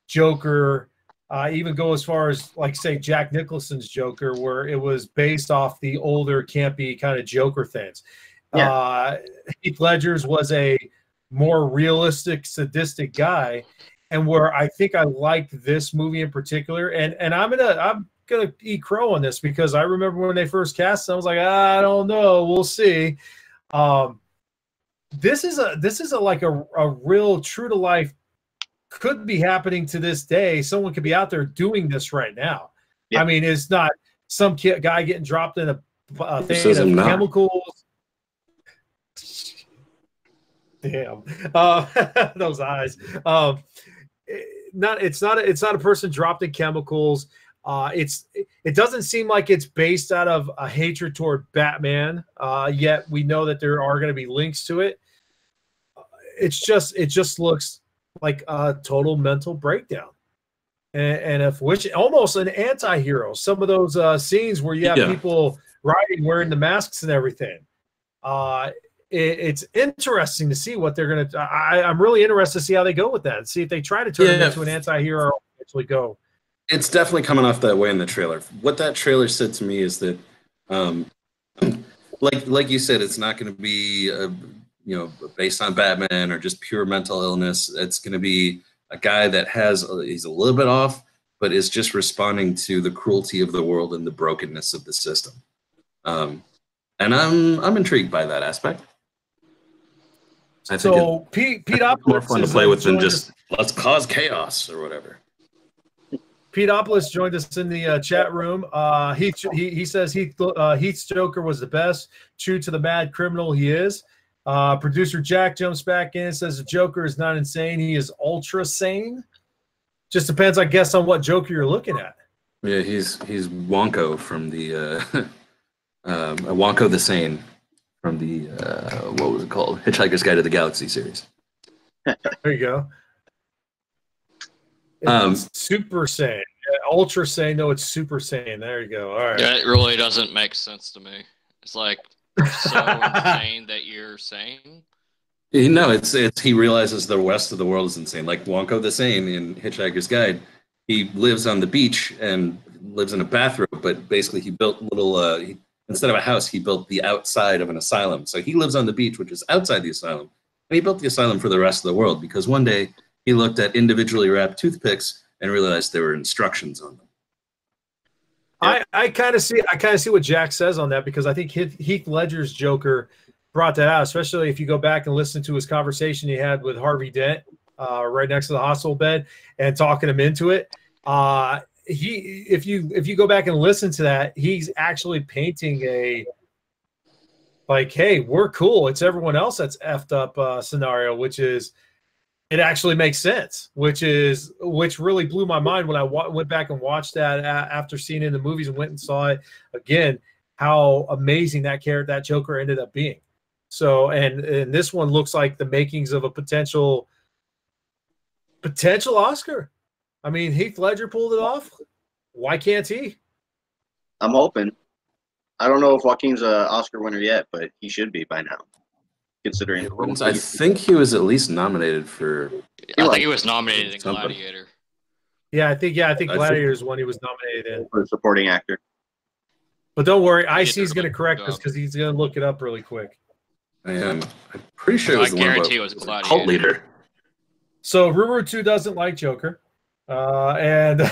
Joker. Uh, even go as far as like say Jack Nicholson's Joker, where it was based off the older campy kind of Joker things. Yeah. Uh, Heath Ledger's was a more realistic, sadistic guy, and where I think I liked this movie in particular. And and I'm gonna I'm gonna eat crow on this because I remember when they first cast, it, I was like, I don't know, we'll see. Um, this is a this is a like a, a real true to life could be happening to this day. Someone could be out there doing this right now. Yeah. I mean, it's not some kid, guy getting dropped in a, a thing of not? chemicals. Damn, uh, (laughs) those eyes. Um, not it's not a, it's not a person dropped in chemicals. Uh, it's it doesn't seem like it's based out of a hatred toward Batman. Uh, yet we know that there are going to be links to it. It's just it just looks like a total mental breakdown, and, and if which almost an anti-hero. Some of those uh, scenes where you have Yeah. people riding wearing the masks and everything. Uh, it's interesting to see what they're going to. I'm really interested to see how they go with that. See if they try to turn it into an anti-hero or actually go. It's definitely coming off that way in the trailer. What that trailer said to me is that, um, like like you said, it's not going to be uh you know based on Batman or just pure mental illness. It's going to be a guy that has he's a little bit off, but is just responding to the cruelty of the world and the brokenness of the system. Um, and I'm I'm intrigued by that aspect. I think So Pete Pete it's more fun to play with than just let's cause chaos or whatever. Pete Opolis joined us in the uh, chat room. Uh, Heath, he, he says Heath, uh, Heath's Joker was the best, true to the mad criminal he is. Uh, producer Jack jumps back in and says the Joker is not insane. He is ultra sane. Just depends, I guess, on what Joker you're looking at. Yeah, he's he's Wonko from the uh, (laughs) um, uh, Wonko the Sane from the uh, what was it called? Hitchhiker's Guide to the Galaxy series. There you go. Um, super sane. Ultra sane. No, it's super sane. There you go. All right. Yeah, it really doesn't make sense to me. It's like so (laughs) insane that you're saying. You know, it's it's he realizes the rest of the world is insane. Like Wonko the Sane in Hitchhiker's Guide, he lives on the beach and lives in a bathrobe, but basically he built little. Uh, he, instead of a house, he built the outside of an asylum. So he lives on the beach, which is outside the asylum, and he built the asylum for the rest of the world because one day he looked at individually wrapped toothpicks and realized there were instructions on them. I, I kind of see I kind of see what Jack says on that because I think Heath Ledger's Joker brought that out, especially if you go back and listen to his conversation he had with Harvey Dent uh, right next to the hospital bed and talking him into it. Uh, he if you if you go back and listen to that, he's actually painting a like, hey, we're cool. It's everyone else that's effed up uh, scenario, which is it actually makes sense, which is which really blew my mind when I wa- went back and watched that after seeing it in the movies and went and saw it again. How amazing that character, that Joker, ended up being. So, and and this one looks like the makings of a potential potential Oscar. I mean, Heath Ledger pulled it off. Why can't he? I'm hoping. I don't know if Joaquin's an Oscar winner yet, but he should be by now, considering. I think he was at least nominated for. I like- think he was nominated in Something. Gladiator. Yeah, I think yeah, I think Gladiator is one he was nominated in. for supporting actor. But don't worry, He did Icy's going to correct good us because he's going to look it up really quick. I am. I'm pretty sure it was I the one guarantee it was Gladiator. cult leader. So Rumor Two doesn't like Joker, uh, and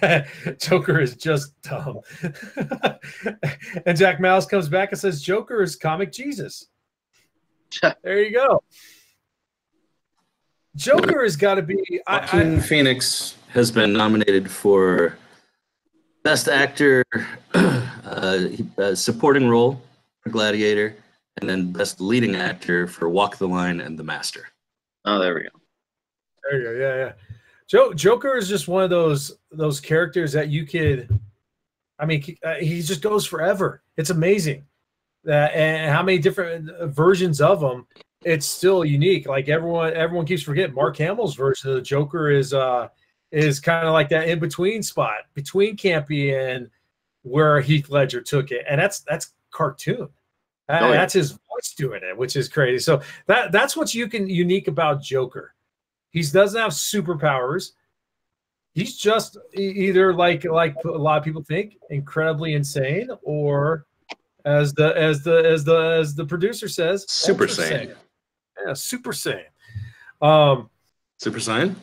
(laughs) Joker is just dumb. (laughs) and Jack Malice comes back and says Joker is comic Jesus. (laughs) there you go. Joker has got to be. I, Joaquin I, Phoenix has been nominated for Best Actor, (clears throat) uh, uh, Supporting Role for Gladiator, and then Best Leading Actor for Walk the Line and The Master. Oh, there we go. there you go. Yeah, yeah. Jo- Joker is just one of those those characters that you could. I mean, he- uh, just goes forever. It's amazing that and how many different uh, versions of him. It's still unique. Like everyone, everyone keeps forgetting. Mark Hamill's version of the Joker is uh is kind of like that in between spot between campy and where Heath Ledger took it, and that's that's cartoon. Oh, yeah. That's his voice doing it, which is crazy. So that that's what's you can unique about Joker. He doesn't have superpowers. He's just either like like a lot of people think, incredibly insane, or as the as the as the as the producer says, Super Saiyan. Yeah, Super Saiyan. Um, Super Saiyan?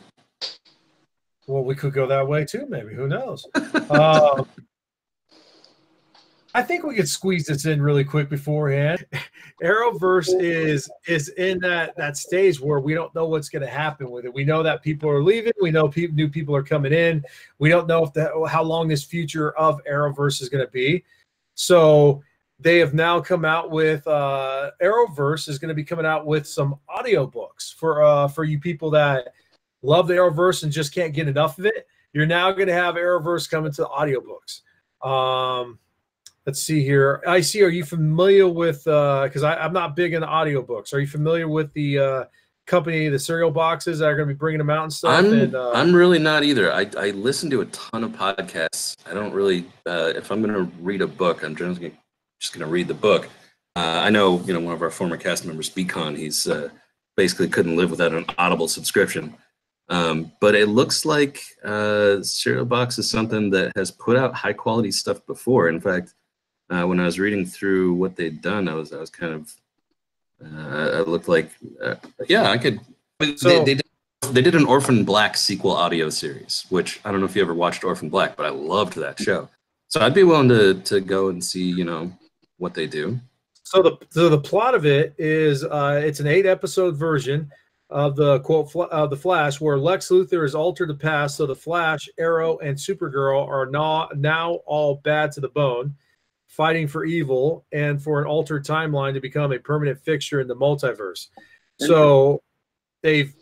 well, we could go that way too. Maybe who knows? (laughs) um, I think we could squeeze this in really quick beforehand. Arrowverse is is in that that stage where we don't know what's going to happen with it. We know that people are leaving. We know people, new people are coming in. We don't know if the, how long this future of Arrowverse is going to be. So they have now come out with uh, Arrowverse is going to be coming out with some audiobooks for uh, for you people that love the Arrowverse and just can't get enough of it. You're now going to have Arrowverse coming to audiobooks. Um, let's see here. I see. Are you familiar with? Because I I'm not big into audiobooks. Are you familiar with the uh, company, the Serial Boxes that are going to be bringing them out and stuff? I'm and, uh, I'm really not either. I, I listen to a ton of podcasts. I don't really uh, if I'm going to read a book, I'm just going to read the book. Uh, I know you know one of our former cast members, Beacon. He's uh, basically couldn't live without an Audible subscription. Um, but it looks like uh, Serial Box is something that has put out high quality stuff before. In fact, uh, when I was reading through what they'd done, I was I was kind of uh, it looked like uh, yeah I could. So- they, they did they did an Orphan Black sequel audio series, which I don't know if you ever watched Orphan Black, but I loved that show. So I'd be willing to to go and see you know what they do. So the so the plot of it is uh, it's an eight episode version of the quote of uh, the Flash, where Lex Luthor has altered the past, so the Flash, Arrow, and Supergirl are now now all bad to the bone, fighting for evil and for an altered timeline to become a permanent fixture in the multiverse. So they've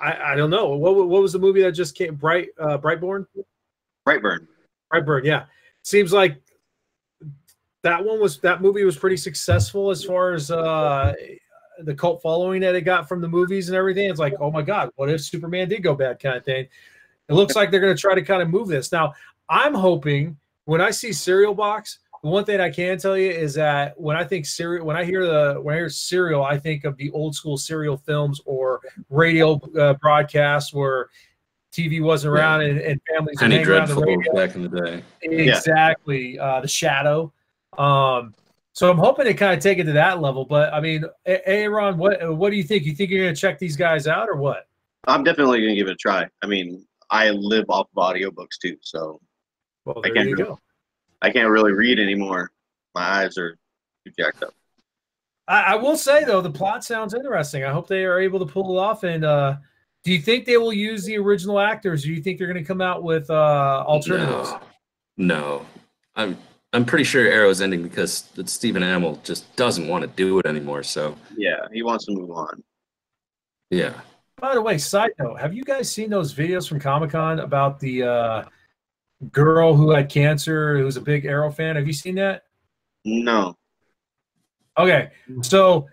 I, I don't know what what was the movie that just came Bright uh, Brightborn Brightburn. Brightburn, yeah. Seems like that one was that movie was pretty successful as far as uh the cult following that it got from the movies and everything. It's like, oh my god, what if Superman did go bad kind of thing. It looks like they're gonna try to kind of move this. Now, I'm hoping when I see Serial Box, one thing I can tell you is that when I think cereal, when I hear the when I hear cereal, I think of the old school serial films or radio uh, broadcasts where TV wasn't Yeah. around and, and families would Penny hang around the Dreadful radio. back in the day. Exactly. Uh, the shadow. Um, so I'm hoping to kind of take it to that level. But I mean, Aaron, what what do you think? You think you're gonna check these guys out or what? I'm definitely gonna give it a try. I mean, I live off of audiobooks too, so Well, I can't you go. I can't really read anymore. My eyes are too jacked up. I, I will say though, the plot sounds interesting. I hope they are able to pull it off. And uh, do you think they will use the original actors? Or do you think they're going to come out with uh, alternatives? No, no. I'm I'm pretty sure Arrow's ending because Stephen Amell just doesn't want to do it anymore. So Yeah, he wants to move on. yeah, By the way, side note: Have you guys seen those videos from Comic Con about the uh, girl who had cancer, who's a big Arrow fan? Have you seen that? No. Okay, so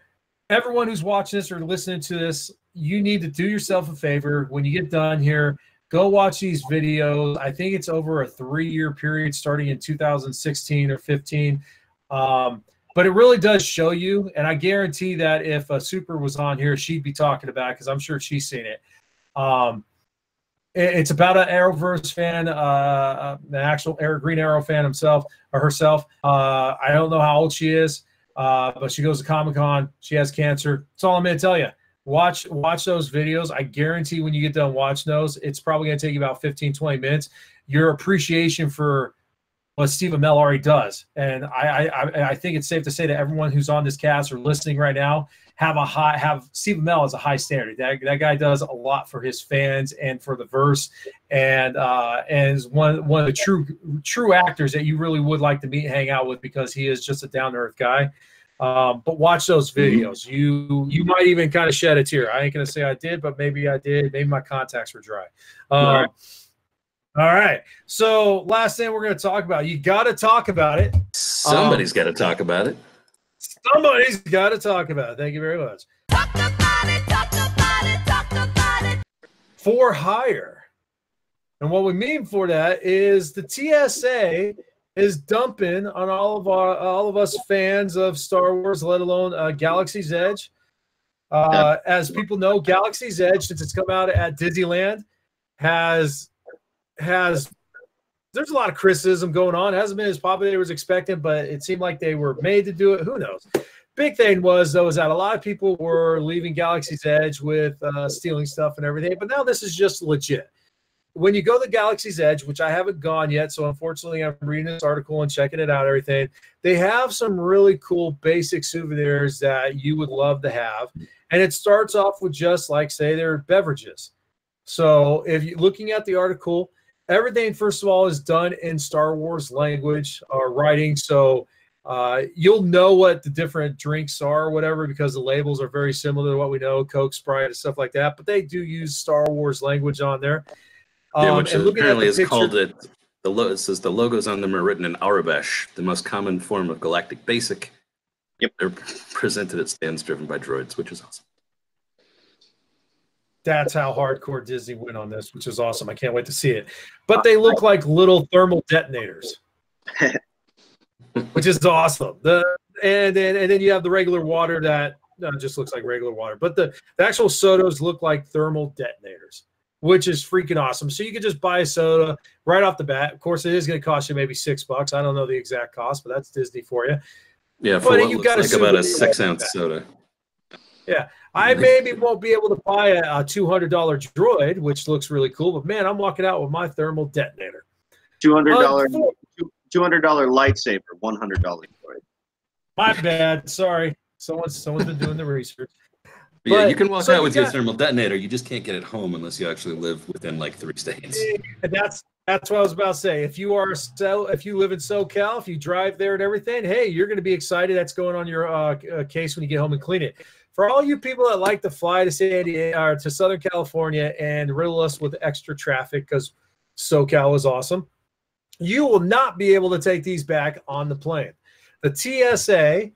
everyone who's watching this or listening to this, you need to do yourself a favor. When you get done here, go watch these videos. I think it's over a three-year period, starting in 2016 or 15. Um, but it really does show you, and I guarantee that if a super was on here, she'd be talking about because I'm sure she's seen it. Um, it- it's about an Arrowverse fan, uh, an actual Arrow, Green Arrow fan himself or herself. Uh, I don't know how old she is Uh, but she goes to Comic Con. She has cancer. That's all I'm to tell you. Watch watch those videos. I guarantee when you get done watching those, it's probably to take you about 15, 20 minutes. Your appreciation for what Steve Amell already does, and I, I I think it's safe to say that everyone who's on this cast or listening right now have a high have Steve Amell as a high standard. That that guy does a lot for his fans and for the verse, and uh, and is one one of the true true actors that you really would like to meet and hang out with because he is just a down to earth guy. Um, but watch those mm-hmm. videos. You you might even kind of shed a tear. I ain't gonna say I did, but maybe I did. Maybe my contacts were dry. Um, all, right. So last thing we're gonna talk about. You got to talk about it. Somebody's um, got to talk about it. Somebody's got to talk about it. Thank you very much. Talk about it. Talk about it. Talk about it. For hire. And what we mean for that is the TSA is dumping on all of our all of us fans of Star Wars, let alone uh, Galaxy's Edge. Uh, as people know, Galaxy's Edge, since it's come out at Disneyland, has has there's a lot of criticism going on. It hasn't been as popular as expecting, but it seemed like they were made to do it. Who knows? Big thing was though is that a lot of people were leaving Galaxy's Edge with uh, stealing stuff and everything, but now this is just legit when you go to Galaxy's Edge, which I haven't gone yet, so unfortunately I'm reading this article and checking it out, everything. They have some really cool basic souvenirs that you would love to have. And it starts off with just like say their beverages. So if you're looking at the article, everything first of all is done in Star Wars language or writing. So uh, you'll know what the different drinks are or whatever because the labels are very similar to what we know, Coke, Sprite, and stuff like that. But they do use Star Wars language on there. Yeah, um, which apparently is picture, called it. The lo- it says the logos on them are written in Aurebesh, the most common form of Galactic Basic. Yep, they're presented at stands driven by droids, which is awesome. That's how hardcore Disney went on this, which is awesome. I can't wait to see it. But they look like little thermal detonators, which is awesome. The and then and then you have the regular water that no, just looks like regular water, but the, the actual sodas look like thermal detonators which is freaking awesome. So you can just buy a soda right off the bat. Of course, it is going to cost you maybe six bucks. I don't know the exact cost, but that's Disney for you. Yeah, for but what you've got like about a six ounce soda. Yeah, I maybe won't be able to buy a, a two hundred dollar droid, which looks really cool. But man, I'm walking out with my thermal detonator. Two hundred dollar, two hundred dollar lightsaber, one hundred dollar droid. My bad. Sorry, someone's someone's been doing the research yeah, you can walk so out with got, your thermal detonator. You just can't get it home unless you actually live within like three states. And that's that's what I was about to say. If you are so, if you live in SoCal, if you drive there and everything, hey, you're going to be excited. That's going on your uh, uh, case when you get home and clean it. For all you people that like to fly to San Diego or to Southern California and riddle us with extra traffic because SoCal is awesome, you will not be able to take these back on the plane. The TSA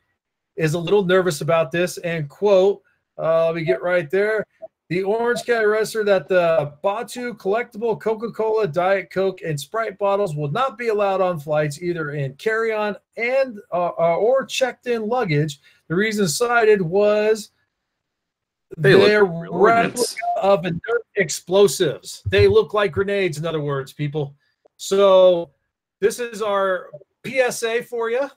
is a little nervous about this and quote uh, let me get right there. The Orange County Register that the Batuu collectible Coca Cola, Diet Coke, and Sprite bottles will not be allowed on flights, either in carry on and uh, uh, or checked in luggage. The reason cited was they their replica of inert explosives. They look like grenades, in other words, people. So this is our PSA for you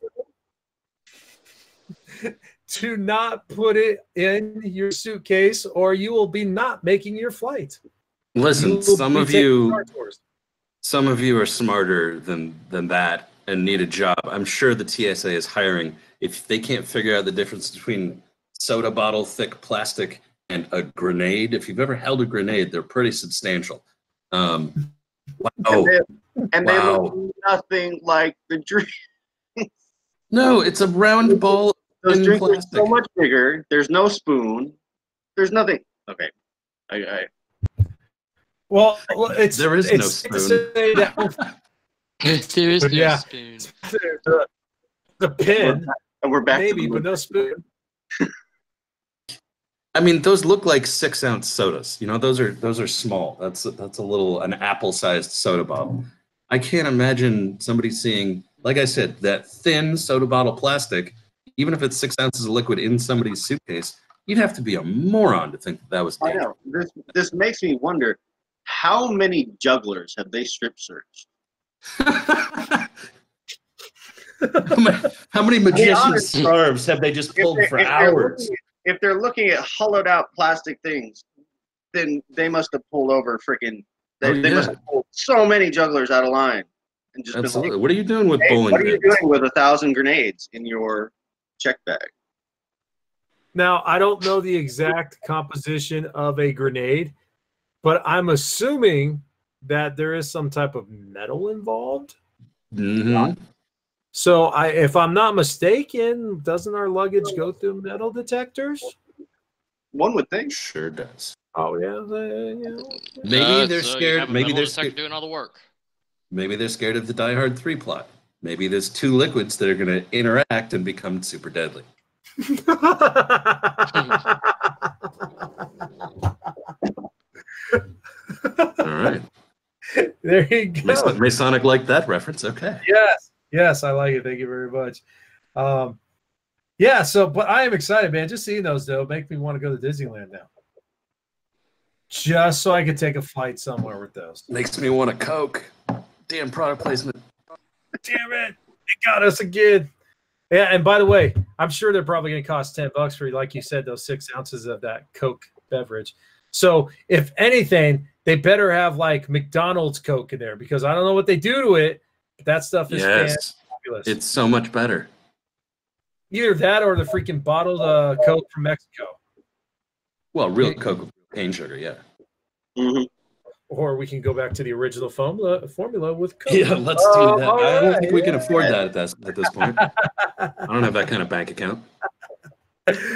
(laughs) to not put it in your suitcase or you will be not making your flight. Listen, some of you some of you are smarter than than that and need a job. I'm sure the TSA is hiring if they can't figure out the difference between soda bottle thick plastic and a grenade. If you've ever held a grenade, they're pretty substantial. Um, wow. And, they, and wow. they look nothing like the drink. No, it's a round ball those drinks are so much bigger. There's no spoon. There's nothing. Okay. I, I well, it's there is it's, no spoon. (laughs) there is no yeah. spoon. The, the pin. And we're back. Maybe, but no spoon. (laughs) I mean, those look like six ounce sodas. You know, those are those are small. That's that's a little an apple sized soda bottle. I can't imagine somebody seeing, like I said, that thin soda bottle plastic even if it's six ounces of liquid in somebody's suitcase, you'd have to be a moron to think that, that was dangerous. I know. This, this makes me wonder how many jugglers have they strip searched? (laughs) how, many, how many magician honest, have they just pulled for they're- if they're hours? looking- if they're looking at hollowed out plastic things, then they must have pulled over freaking. They, Oh, they must yeah. have pulled so many jugglers out of line and just Absolutely. been like, What are you doing with hey, bowling "What are you pins? doing with a thousand grenades in your check bag?" Now, I don't know the exact composition of a grenade, but I'm assuming that there is some type of metal involved. Mhm. So, I, if I'm not mistaken, doesn't our luggage go through metal detectors? One would think. Sure does. Oh yeah, they- yeah. Maybe Uh, they're so scared. Maybe they're scared. doing all the work. Maybe they're scared of the Die Hard 3 plot. Maybe there's two liquids that are going to interact and become super deadly. (laughs) All right. there you go. Masonic like that reference. Okay. Yes, yes, I like it. Thank you very much. Um, yeah, so but I am excited, man. Just seeing those though make me want to go to Disneyland now. Just so I could take a flight somewhere with those. Makes me want a Coke. Damn product placement. Damn it, it got us again. Yeah, and by the way, I'm sure they're probably going to cost ten bucks for, like you said, those six ounces of that Coke beverage. So if anything, they better have like McDonald's Coke in there because I don't know what they do to it. But that stuff is Yes. fabulous. It's so much better. Either that or the freaking bottled uh, Coke from Mexico. Well, real Coke with cane sugar, yeah. hmm Or we can go back to the original formula, formula with Coke. Yeah, let's do that. all I don't right, think we can afford that at this, at this point. I don't have that kind of bank account.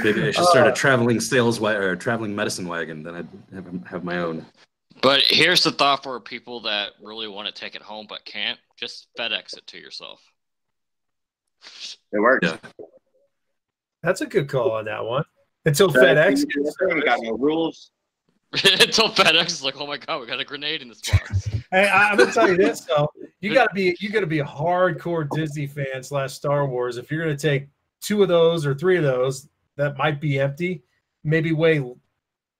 Maybe I should start a traveling sales wa- or a traveling medicine wagon. Then I'd have, have my own. But here's the thought for people that really want to take it home but can't: just FedEx it to yourself. It works. Yeah. That's a good call on that one. Until FedEx, FedEx gets ain't got no rules. (laughs) Until FedEx is like, "Oh my god, we got a grenade in this box." (laughs) Hey, I- I'm gonna tell you this though. You gotta be you gotta be a hardcore Disney fan slash Star Wars if you're gonna take two of those or three of those that might be empty, maybe weigh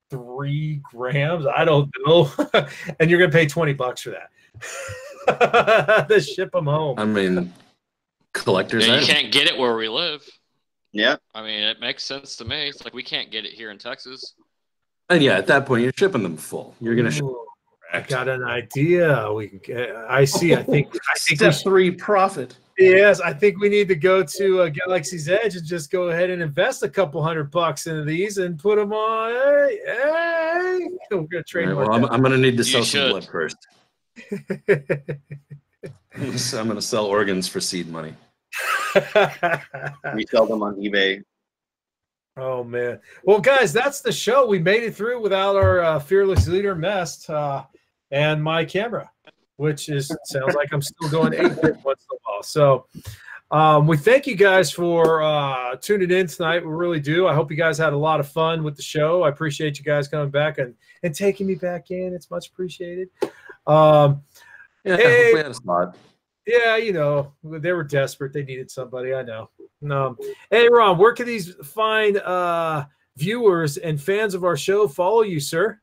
three grams. I don't know, (laughs) and you're gonna pay twenty bucks for that. (laughs) to ship them home. I mean, collector's Yeah, you item. can't get it where we live. Yeah. I mean, it makes sense to me. It's like we can't get it here in Texas. And yeah, at that point, you're shipping them full. You're gonna ship. I got an idea. We can get, I see. I think I (laughs) think we Step should- three, profit. Yes, I think we need to go to uh, Galaxy's Edge and just go ahead and invest a couple hundred bucks into these and put them on. Hey, hey. We're gonna All right, trademark well, I'm, I'm gonna need to You sell some should. blood first. That. (laughs) I'm gonna sell organs for seed money. (laughs) We sell them on eBay. oh man. Well, guys, that's the show. We made it through without our uh, fearless leader Mest uh, and my camera, which is sounds like I'm still going eight bit once in a while. So. Um, we thank you guys for uh, tuning in tonight. We really do. I hope you guys had a lot of fun with the show. I appreciate you guys coming back and, and taking me back in. It's much appreciated. Um, Yeah, Hey. we had a spot. yeah, you know, they were desperate. They needed somebody. I know. Um, hey, Ron, where can these fine uh, viewers and fans of our show follow you, sir?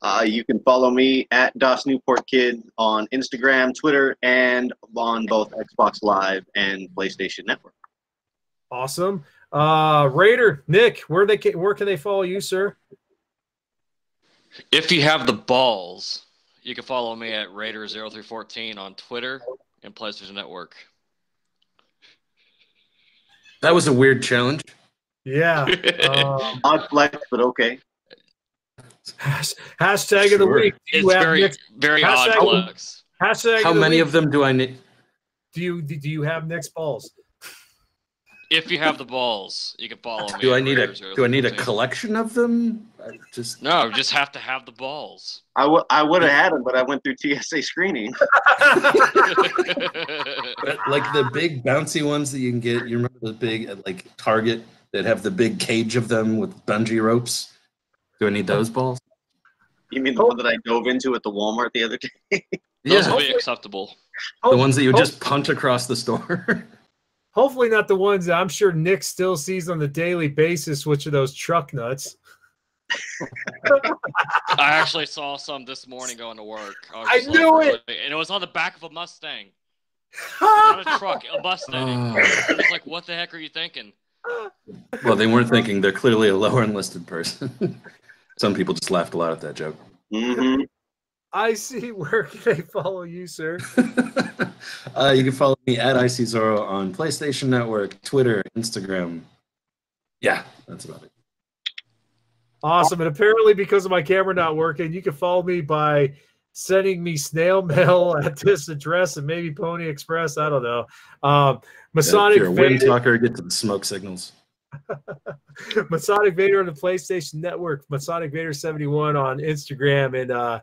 Uh, you can follow me at DOS Newport Kid on Instagram, Twitter, and on both Xbox Live and PlayStation Network. Awesome. Uh, Raider, Nick, where they can, where can they follow you, sir? If you have the balls, you can follow me at Raider0314 on Twitter and PlayStation Network. That was a weird challenge. Yeah. (laughs) Um, Odd flex, but okay. hash- hashtag of the week. It's you have very, Nick's, very odd Hashtag- flex. hashtag How of the many week. of them do I need? do you do you have Nick's balls? If you have the balls, you can follow me. Do I need a do I need a collection of them? I just No, you just have to have the balls. I would I would have had them, but I went through TSA screening. (laughs) (laughs) like the big bouncy ones that you can get. You remember the big at like Target that have the big cage of them with bungee ropes? Do I need those balls? You mean the one that I dove into at the Walmart the other day? Those Yeah, will be acceptable. the ones that you just punch across the store. (laughs) Hopefully not the ones that I'm sure Nick still sees on the daily basis, which are those truck nuts. (laughs) I actually (laughs) saw some this morning going to work. was I just like, knew it! really- And it was on the back of a Mustang. (laughs) Not a truck, a bus landing. Oh. It's like, what the heck are you thinking? Well, they weren't thinking they're clearly a lower enlisted person. Some people just laughed a lot at that joke. hmm I see. (laughs) Where can they follow you, sir? (laughs) uh, you can follow me at Icy Zorro on PlayStation Network, Twitter, Instagram. Yeah, that's about it. Awesome. And apparently, because of my camera not working, you can follow me by sending me snail (laughs) mail at this address and maybe Pony Express. I don't know. Um, Masonic if you're a wind Vader, talker, get to the smoke signals. Masonic Vader on the PlayStation Network, Masonic Vader 71 on Instagram. And uh,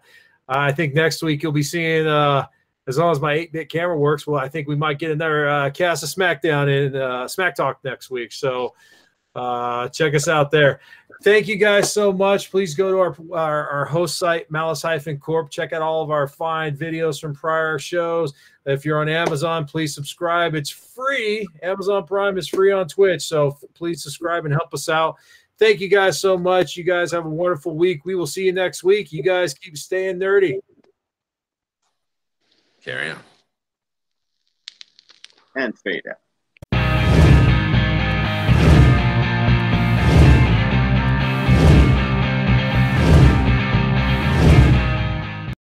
I think next week you'll be seeing, uh, as long as my 8 bit camera works, well, I think we might get another uh, cast of SmackDown in uh, Smack Talk next week. So uh, check us out there. Thank you guys so much. Please go to our our, our host site, Malice Hyphen Corp. Check out all of our fine videos from prior shows. If you're on Amazon, please subscribe. It's free. Amazon Prime is free on Twitch. So please subscribe and help us out. Thank you guys so much. You guys have a wonderful week. We will see you next week. You guys keep staying nerdy. Carry on. And fade out.